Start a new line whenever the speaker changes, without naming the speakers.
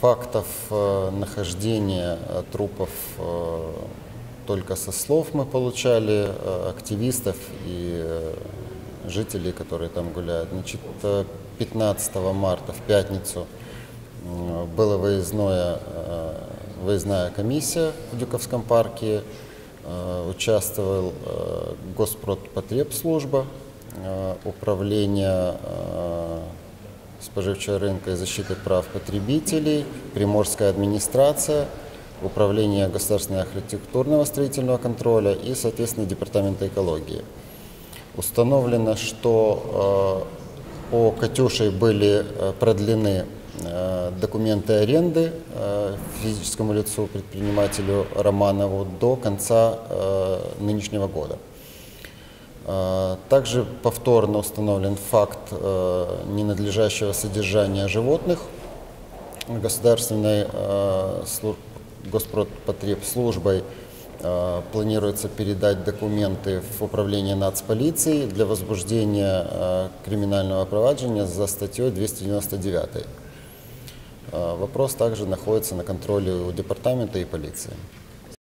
Фактов э, нахождения э, трупов э, только со слов мы получали активистов и жителей, которые там гуляют. Значит, э, 15 марта в пятницу была выездное, э, выездная комиссия в Дюковском парке. Участвовал Госпродпотребслужба, управление споживчого рынка и защиты прав потребителей, Приморская администрация, Управление государственного архитектурного строительного контроля и, соответственно, Департамент экологии. Установлено, что э, по «Катюше» были э, продлены э, документы аренды э, физическому лицу, предпринимателю Романову до конца э, нынешнего года. Э, Также повторно установлен факт э, ненадлежащего содержания животных. Государственной э, слу- Госпродпотребслужбой э, планируется передать документы в управление нацполиции для возбуждения криминального проваджения за статьей 299. Э, Вопрос также находится на контроле у департамента и полиции.